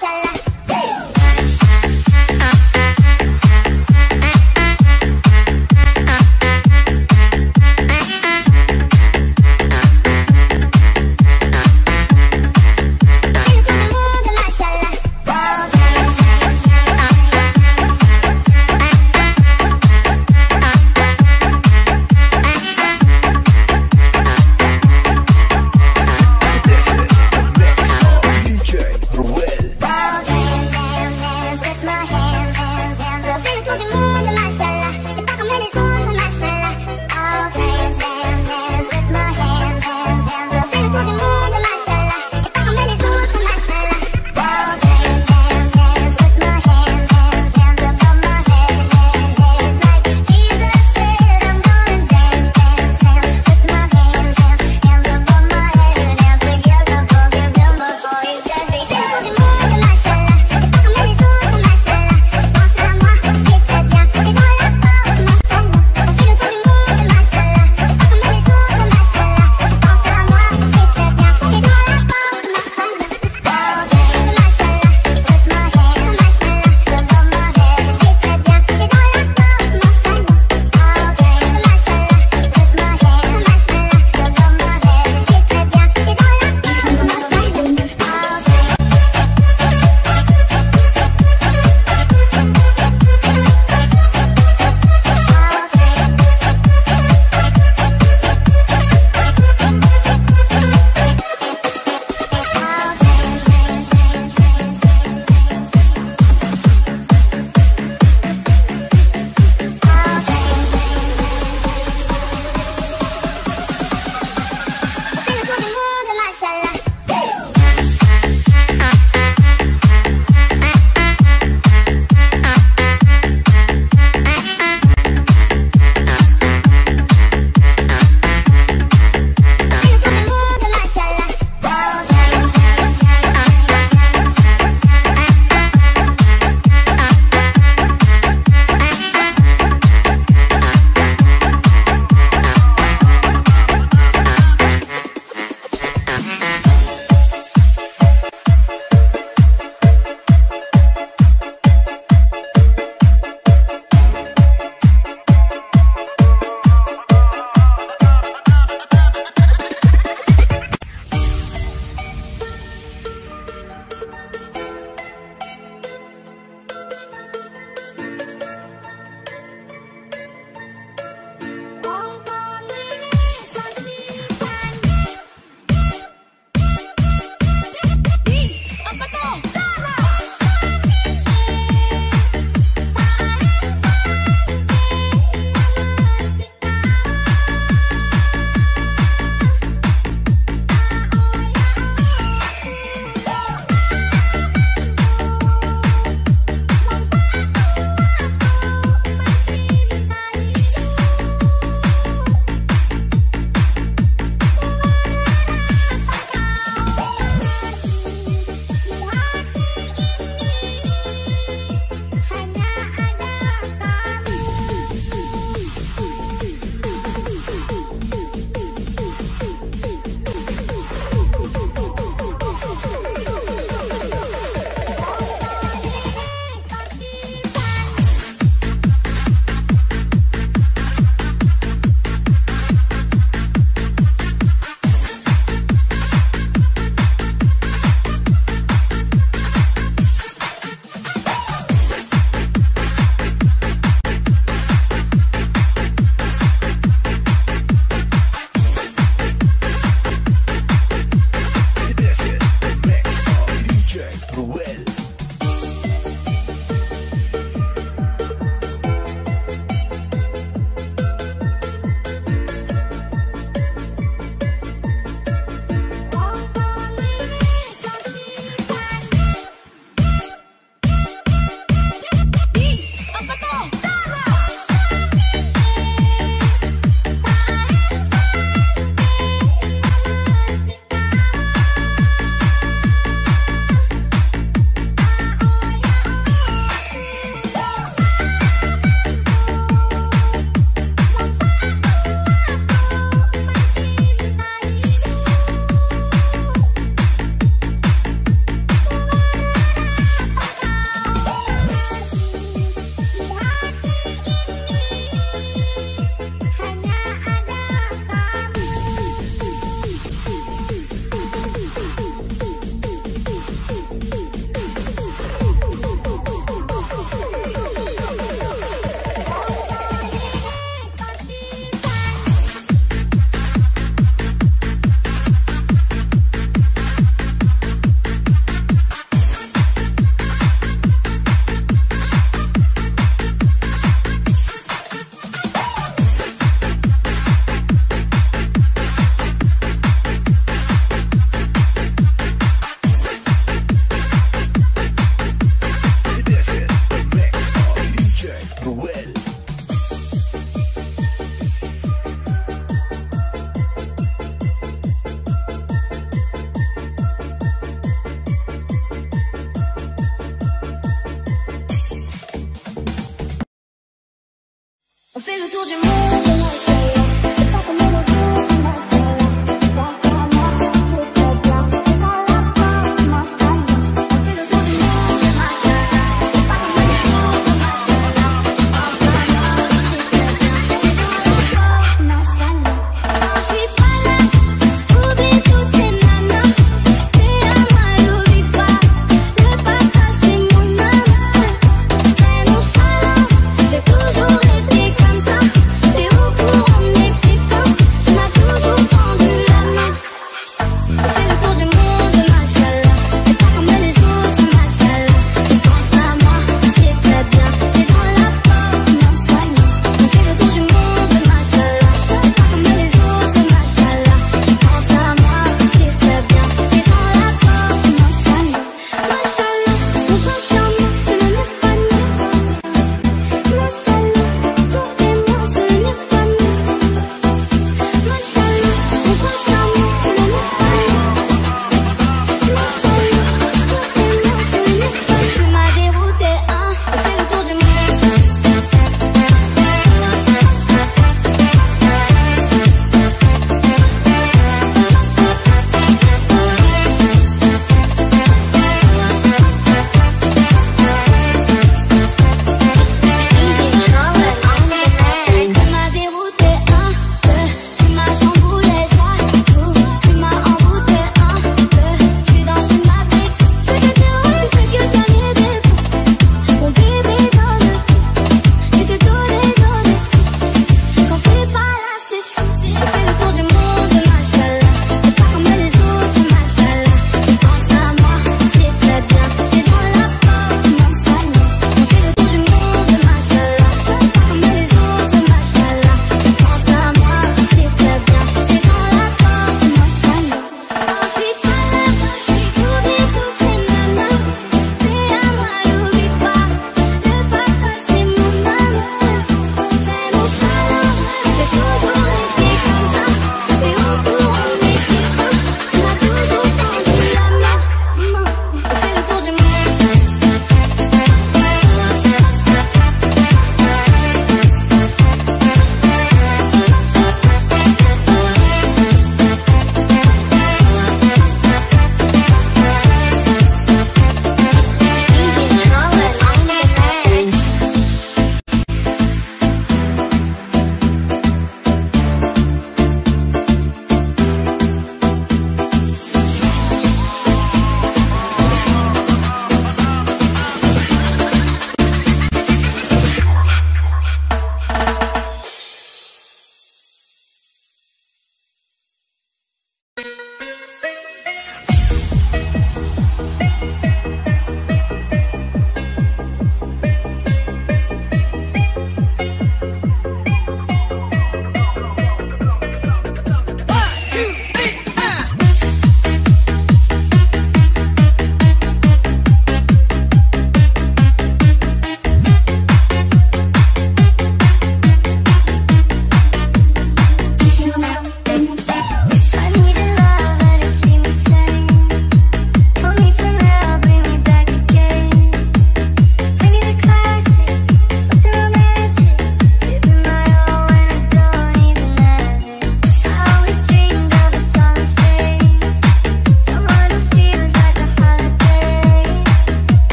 山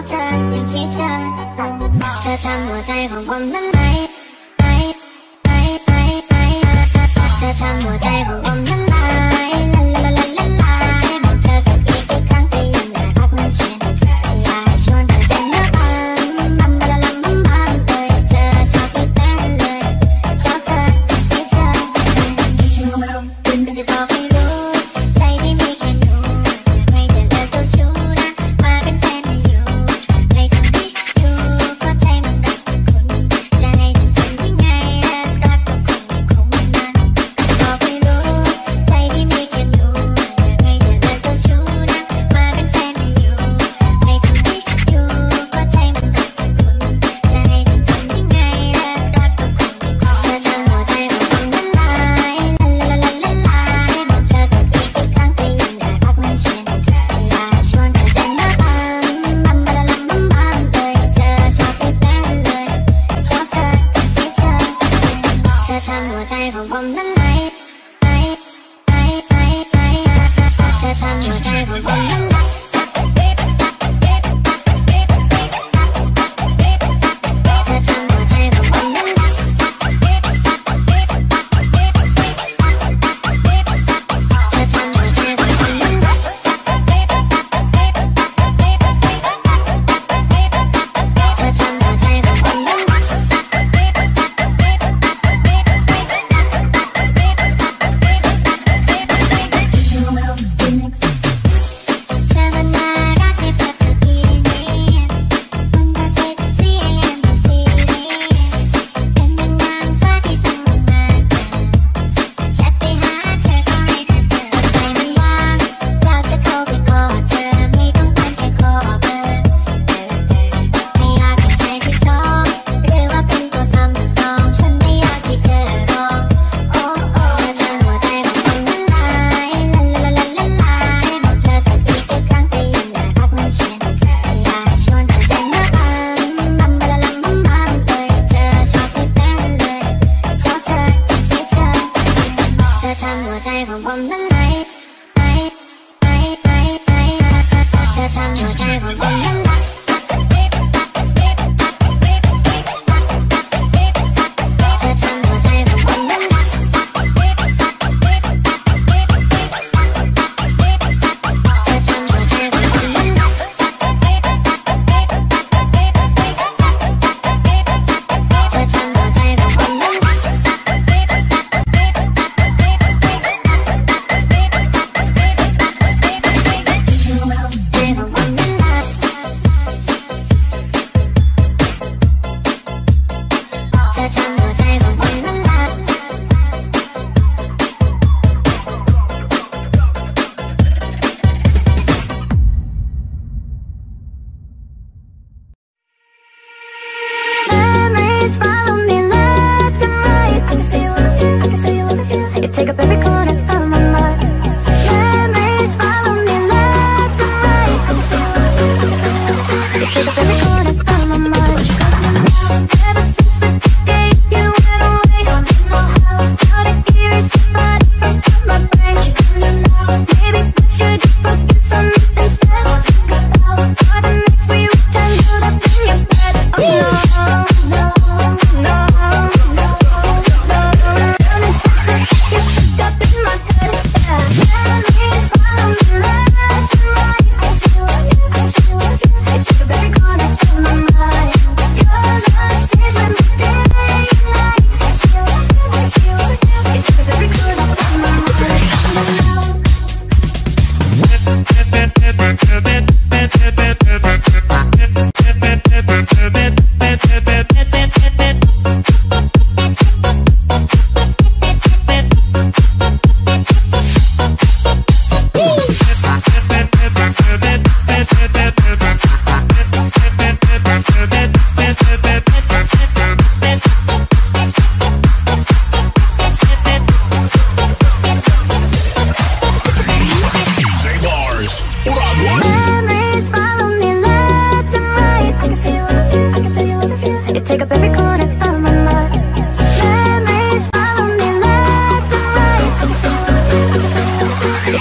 บเธอยังคิดเธอเธอทำหัวใจของผมละไหมไหมไหมไหยเธอทำหัวใจของ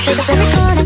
追着别人说。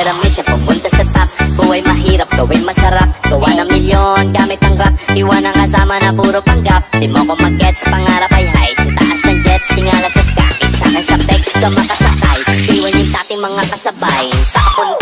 Siya Pupunta sa top. Buhay mahirap Gawin masarap. Gawa ng milyon Gamit ang rap. Iwan ang kasama na puro panggap. Di mo ko mag-gets Pangarap ay high. Sa taas ng jets Tingala sa sky. Sa akin sa peg Ka makasakay. Iwan yung sa ating mga kasabay. Sa kapunta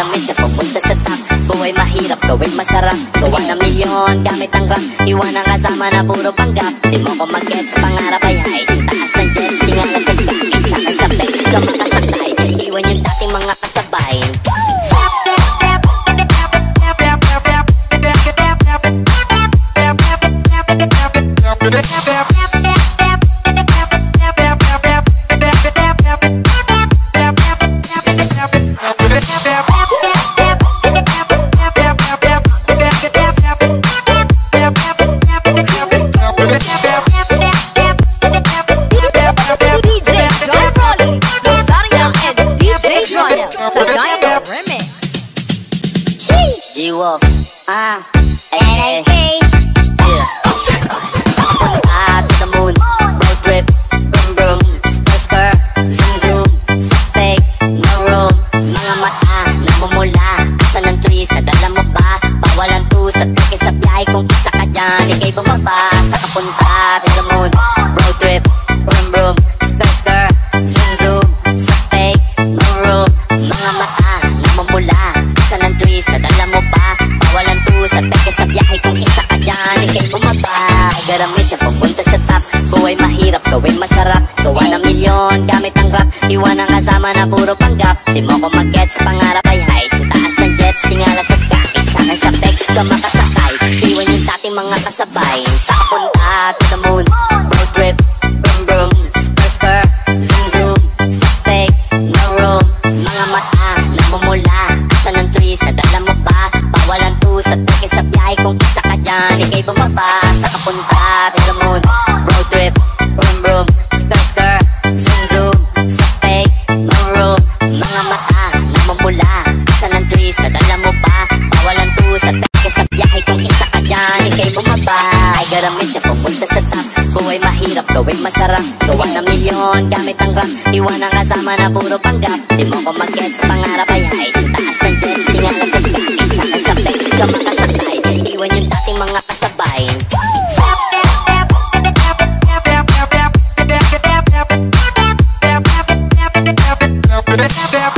Ay garami siya Pupunta sa top. Buhay mahirap Gawin masarap. Gawa ng milyon Gamit ang rap. Iwan ang kasama na puro panggap Di mo ko mag-gets Pangarap ay high taas ay, ay Yeah. Punta to the moon Road trip Brum brum Spur spur Zoom zoom fake No room. Mga mata Namumula Asa ng twist Nadala mo ba? Sa peke sa biyahe Kung isa ka dyan Ika'y bumaba masarap. Gawa ng milyon Gamit ang rap. Iwan ang kasama na puro panggap. Di mo ko mag-gets Pangarap ay high. Sa taas ng jets Tingala sa sky. Sa akin sa peg Ka makasakay Iwan yung sa ating mga kasabay. Sa kapunta To the Pero siya pupunta sa top. Buhay mahirap, gawin masarap. Gawa ng milyon, gamit ang rap. Iwan ang kasama na puro panggap. Di mo ko mag-gets, pangarap. Ay high Sa taas ng jets, tingan ng sasya Sa kasabay, di ka makasakay Iwan yung dating mga kasabay. Down.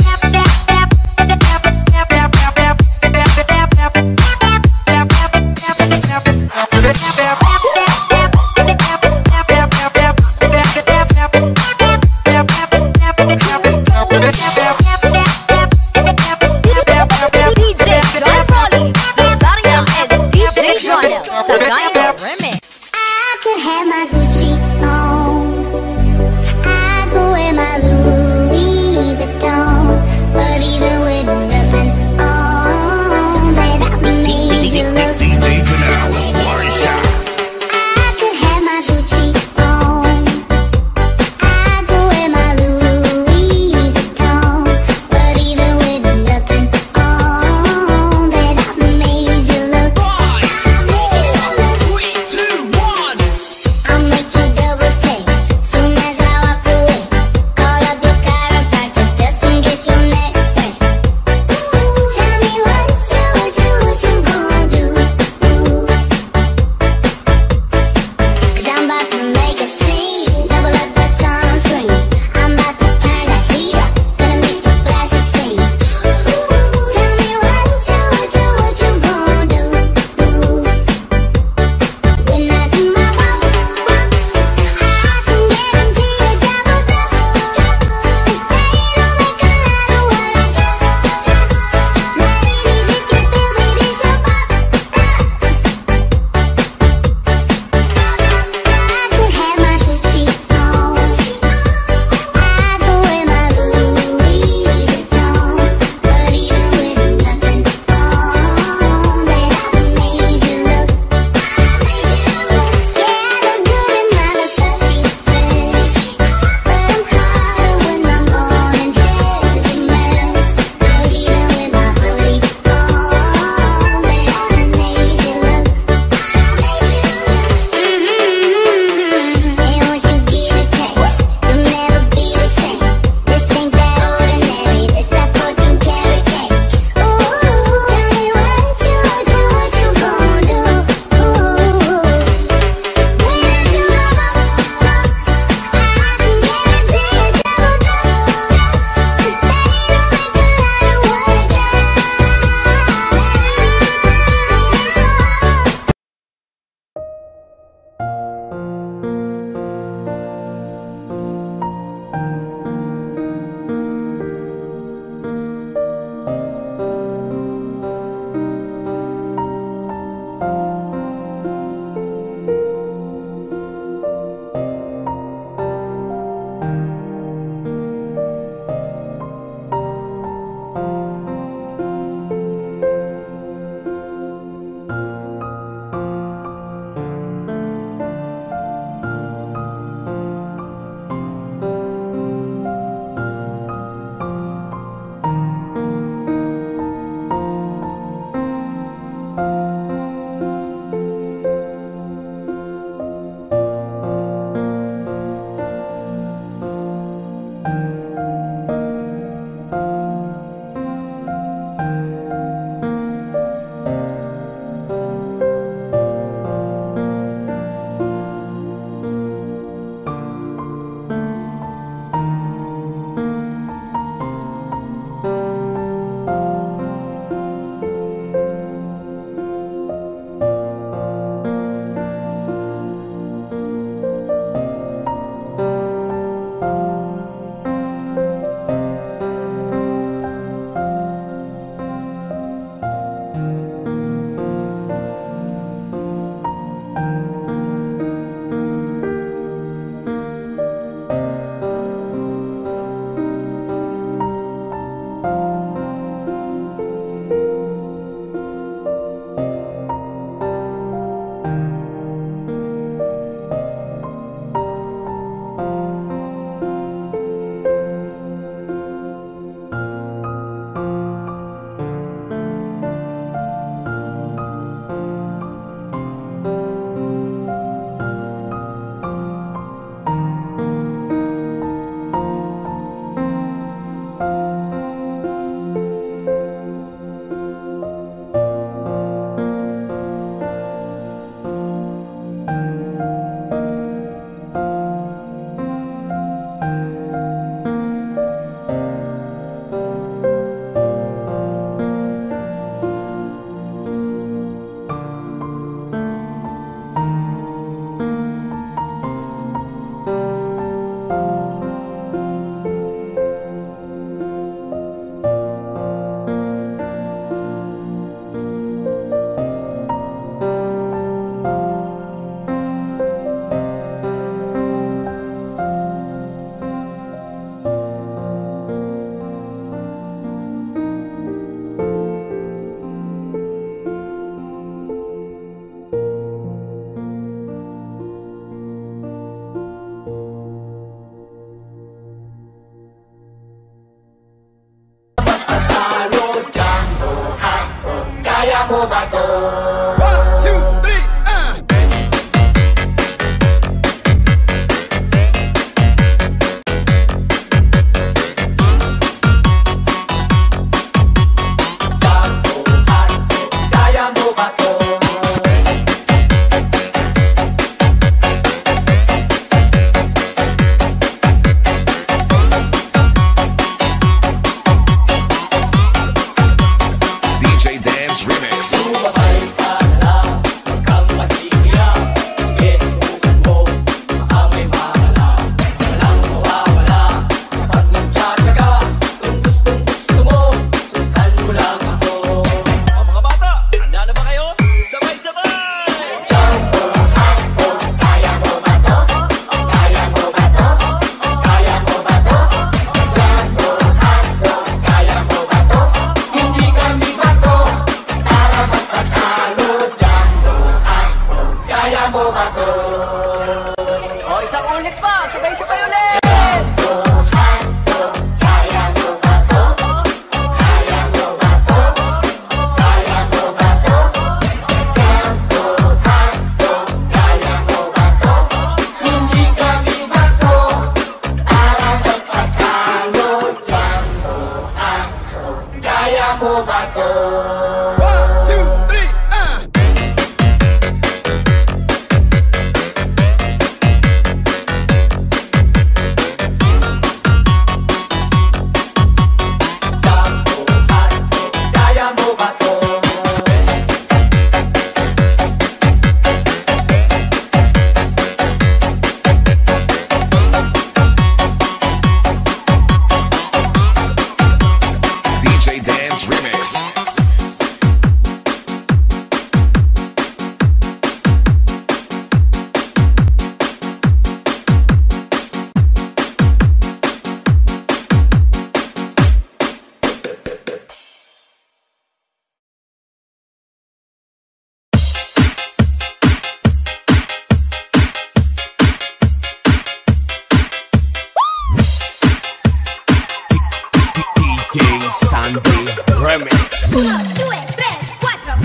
Remix. Uno, due, tres, cuatro.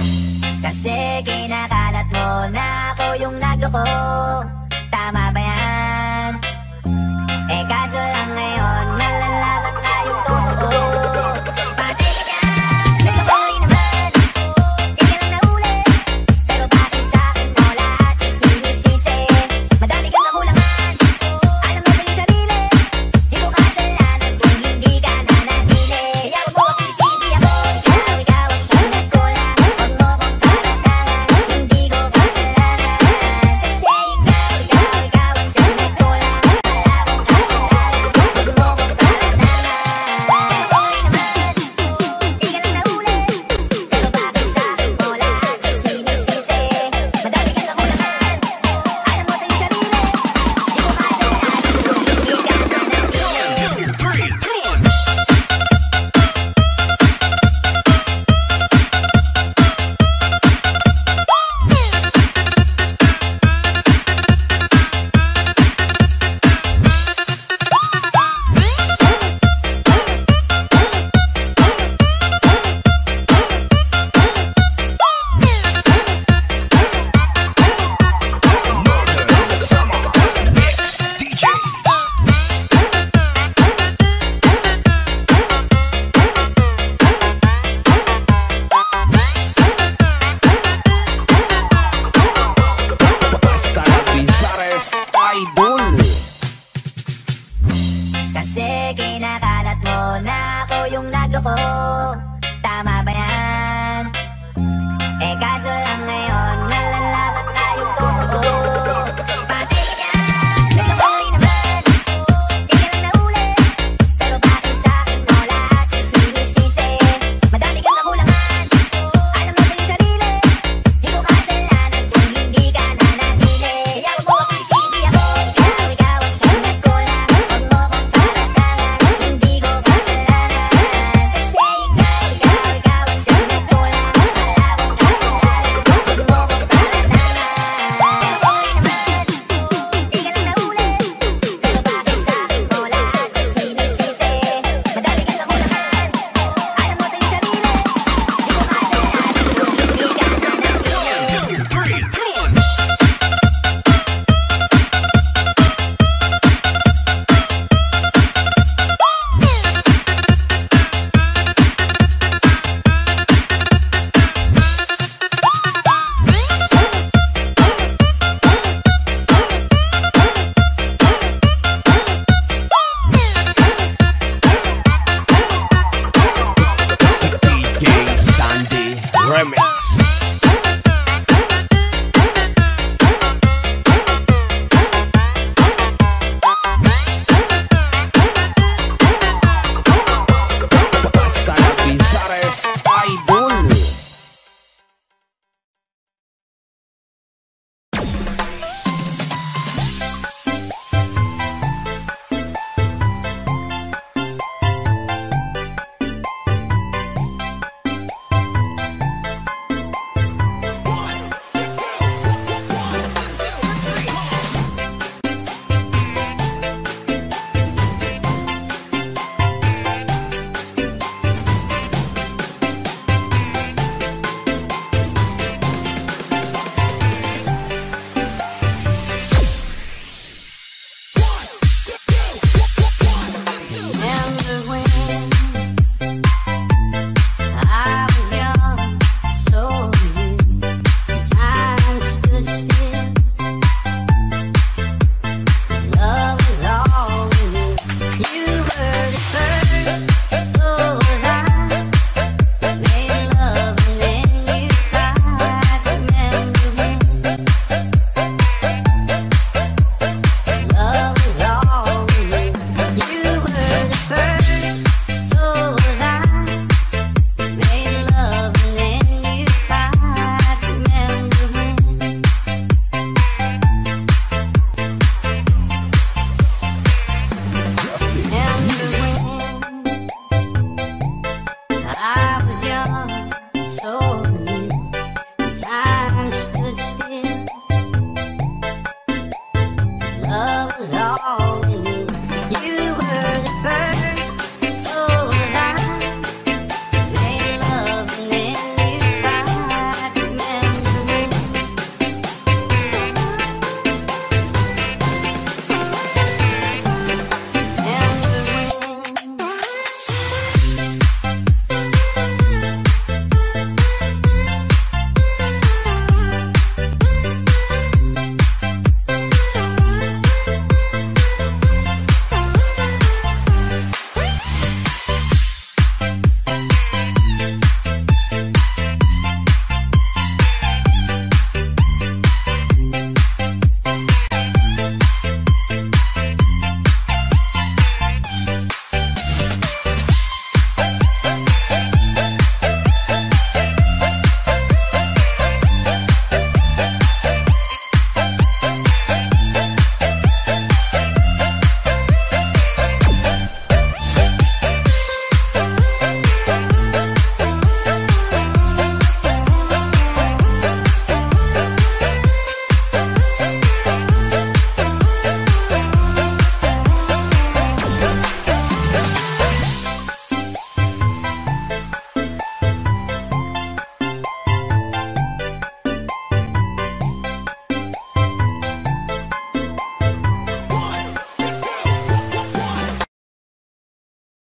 Kasi kinakalat mo na ako yung nagloko.